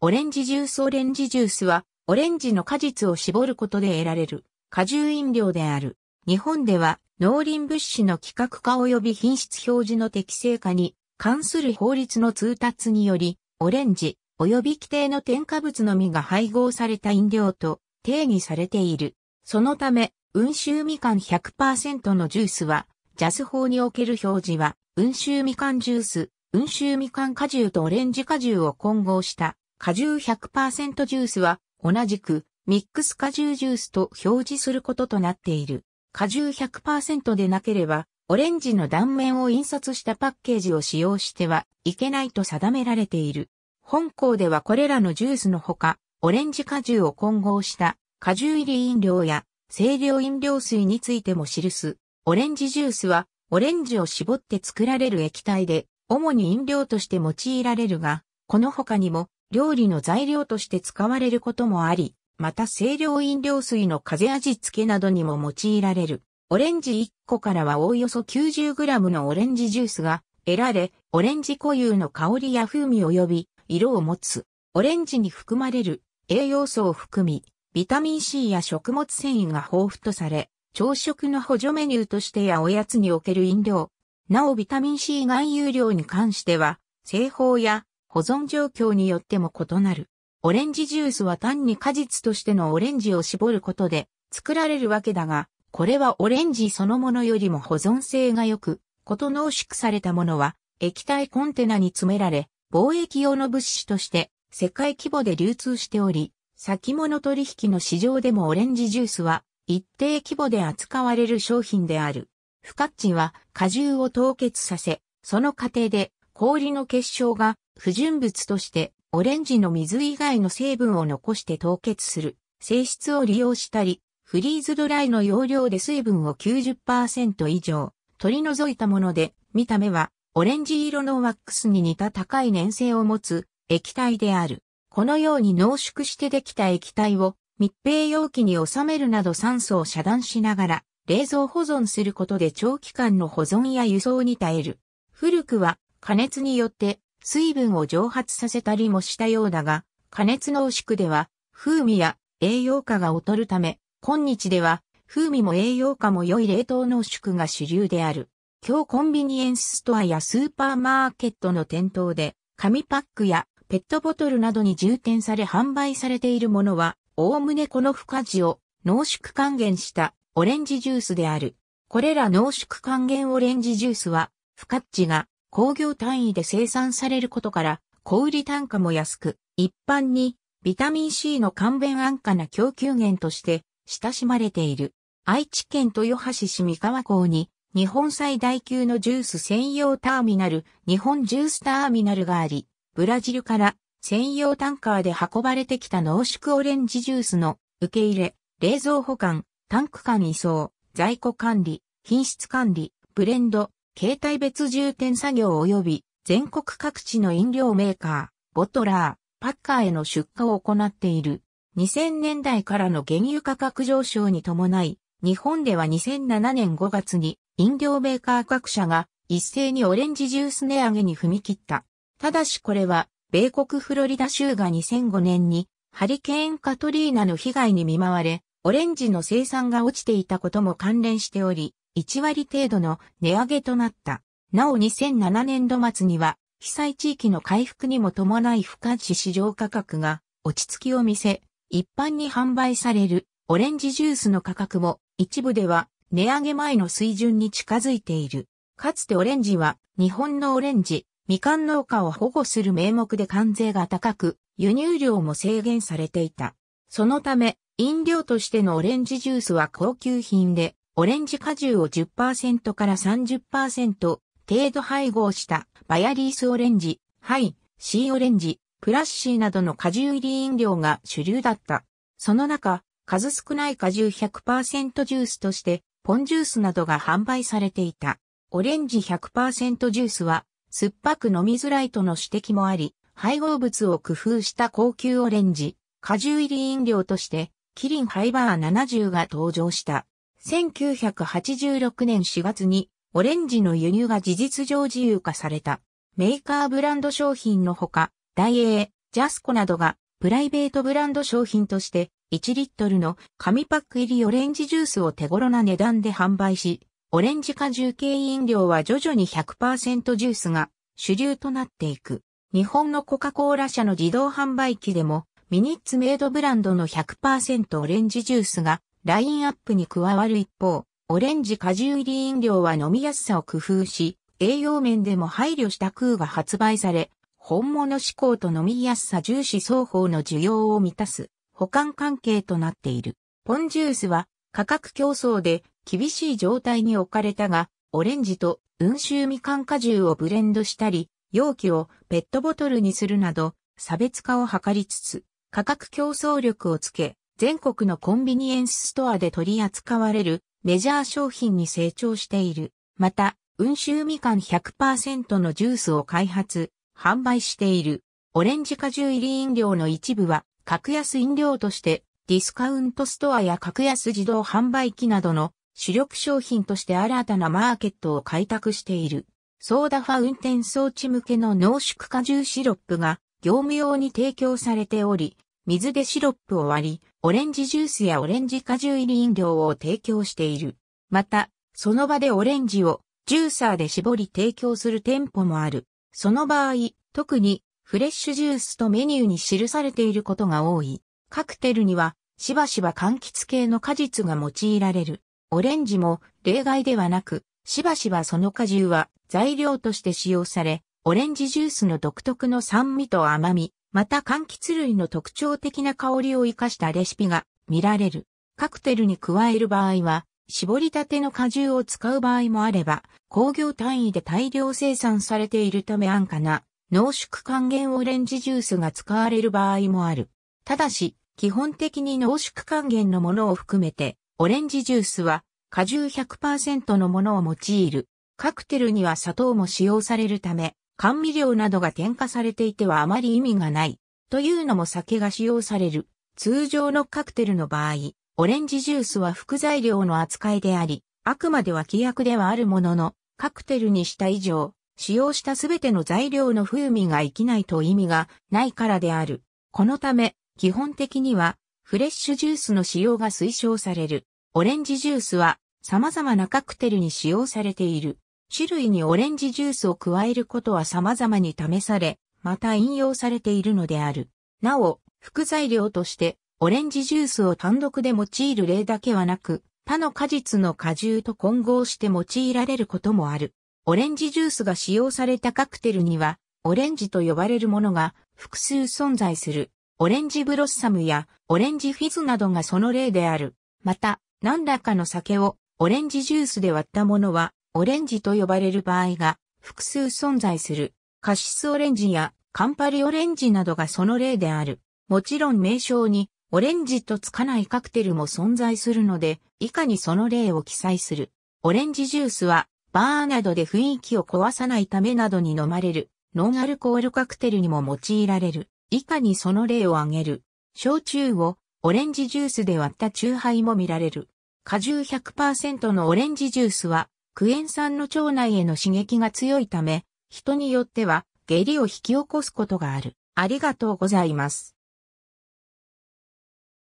オレンジジュースオレンジジュースは、オレンジの果実を絞ることで得られる果汁飲料である。日本では農林物資の規格化及び品質表示の適正化に関する法律の通達により、オレンジ及び規定の添加物のみが配合された飲料と定義されている。そのため、温州みかん100%のジュースは、ジャス法における表示は、温州みかんジュース、温州みかん果汁とオレンジ果汁を混合した果汁100%ジュースは、同じくミックス果汁ジュースと表示することとなっている。果汁100%でなければ、オレンジの断面を印刷したパッケージを使用してはいけないと定められている。本校ではこれらのジュースのほか、オレンジ果汁を混合した果汁入り飲料や清涼飲料水についても記す。オレンジジュースはオレンジを絞って作られる液体で、主に飲料として用いられるが、この他にも料理の材料として使われることもあり、また清涼飲料水の風味付けなどにも用いられる。オレンジ1個からはおおよそ 90g のオレンジジュースが得られ、オレンジ固有の香りや風味及び色を持つ。オレンジに含まれる栄養素を含み、ビタミン C や食物繊維が豊富とされ、朝食の補助メニューとしてやおやつにおける飲料。なおビタミン C 含有量に関しては、製法や保存状況によっても異なる。オレンジジュースは単に果実としてのオレンジを絞ることで作られるわけだが、これはオレンジそのものよりも保存性が良く、こと濃縮されたものは液体コンテナに詰められ、貿易用の物資として世界規模で流通しており、先物取引の市場でもオレンジジュースは一定規模で扱われる商品である。フカッチは果汁を凍結させ、その過程で氷の結晶が不純物としてオレンジの水以外の成分を残して凍結する性質を利用したり、フリーズドライの容量で水分を90%以上取り除いたもので、見た目はオレンジ色のワックスに似た高い粘性を持つ液体である。このように濃縮してできた液体を密閉容器に収めるなど酸素を遮断しながら冷蔵保存することで長期間の保存や輸送に耐える。古くは加熱によって水分を蒸発させたりもしたようだが、加熱濃縮では風味や栄養価が劣るため、今日では風味も栄養価も良い冷凍濃縮が主流である。今日コンビニエンスストアやスーパーマーケットの店頭で、紙パックやペットボトルなどに充填され販売されているものは、おおむねこの付加値を濃縮還元したオレンジジュースである。これら濃縮還元オレンジジュースは、付加値が工業単位で生産されることから、小売単価も安く、一般にビタミン C の簡便安価な供給源として親しまれている。愛知県豊橋市三河港に日本最大級のジュース専用ターミナル、日本ジュースターミナルがあり、ブラジルから専用タンカーで運ばれてきた濃縮オレンジジュースの受け入れ、冷蔵保管、タンク間移送、在庫管理、品質管理、ブレンド、携帯別充填作業及び全国各地の飲料メーカー、ボトラー、パッカーへの出荷を行っている。2000年代からの原油価格上昇に伴い、日本では2007年5月に飲料メーカー各社が一斉にオレンジジュース値上げに踏み切った。ただしこれは、米国フロリダ州が2005年にハリケーンカトリーナの被害に見舞われ、オレンジの生産が落ちていたことも関連しており、1割程度の値上げとなった。なお2007年度末には、被災地域の回復にも伴い付加値市場価格が落ち着きを見せ、一般に販売されるオレンジジュースの価格も一部では値上げ前の水準に近づいている。かつてオレンジは日本のオレンジ、みかん農家を保護する名目で関税が高く、輸入量も制限されていた。そのため、飲料としてのオレンジジュースは高級品で、オレンジ果汁を10%から30%程度配合したバヤリースオレンジ、ハイ、シーオレンジ、プラッシーなどの果汁入り飲料が主流だった。その中、数少ない果汁100%ジュースとして、ポンジュースなどが販売されていた。オレンジ100%ジュースは、酸っぱく飲みづらいとの指摘もあり、配合物を工夫した高級オレンジ、果汁入り飲料として、キリンハイバー70が登場した。1986年4月に、オレンジの輸入が事実上自由化された。メーカーブランド商品のほか、ダイエー、ジャスコなどがプライベートブランド商品として1リットルの紙パック入りオレンジジュースを手頃な値段で販売し、オレンジ果汁系飲料は徐々に100%ジュースが主流となっていく。日本のコカ・コーラ社の自動販売機でもミニッツメイドブランドの100%オレンジジュースがラインアップに加わる一方、オレンジ果汁入り飲料は飲みやすさを工夫し、栄養面でも配慮した空が発売され、本物志向と飲みやすさ重視双方の需要を満たす保管関係となっている。ポンジュースは価格競争で厳しい状態に置かれたが、オレンジと温州みかん果汁をブレンドしたり、容器をペットボトルにするなど、差別化を図りつつ、価格競争力をつけ、全国のコンビニエンスストアで取り扱われるメジャー商品に成長している。また、温州みかん100%のジュースを開発、販売している。オレンジ果汁入り飲料の一部は、格安飲料としてディスカウントストアや格安自動販売機などの主力商品として新たなマーケットを開拓している。ソーダファウンテン装置向けの濃縮果汁シロップが業務用に提供されており、水でシロップを割り、オレンジジュースやオレンジ果汁入り飲料を提供している。また、その場でオレンジをジューサーで絞り提供する店舗もある。その場合、特にフレッシュジュースとメニューに記されていることが多い。カクテルにはしばしば柑橘系の果実が用いられる。オレンジも例外ではなく、しばしばその果汁は材料として使用され、オレンジジュースの独特の酸味と甘み、また柑橘類の特徴的な香りを活かしたレシピが見られる。カクテルに加える場合は、絞りたての果汁を使う場合もあれば、工業単位で大量生産されているため安価な濃縮還元オレンジジュースが使われる場合もある。ただし、基本的に濃縮還元のものを含めて、オレンジジュースは果汁100%のものを用いる。カクテルには砂糖も使用されるため、甘味料などが添加されていてはあまり意味がない。というのも酒が使用される。通常のカクテルの場合、オレンジジュースは副材料の扱いであり、あくまでは規約ではあるものの、カクテルにした以上、使用したすべての材料の風味が生きないと意味がないからである。このため、基本的にはフレッシュジュースの使用が推奨される。オレンジジュースは様々なカクテルに使用されている。種類にオレンジジュースを加えることは様々に試され、また引用されているのである。なお、副材料としてオレンジジュースを単独で用いる例だけはなく、他の果実の果汁と混合して用いられることもある。オレンジジュースが使用されたカクテルには、オレンジと呼ばれるものが複数存在する。オレンジブロッサムやオレンジフィズなどがその例である。また、何らかの酒をオレンジジュースで割ったものは、オレンジと呼ばれる場合が複数存在する。カシスオレンジやカンパリオレンジなどがその例である。もちろん名称にオレンジとつかないカクテルも存在するので、以下にその例を記載する。オレンジジュースは、バーなどで雰囲気を壊さないためなどに飲まれる、ノンアルコールカクテルにも用いられる。以下にその例を挙げる。焼酎をオレンジジュースで割った酎ハイも見られる。果汁100%のオレンジジュースは、クエン酸の腸内への刺激が強いため、人によっては下痢を引き起こすことがある。ありがとうございます。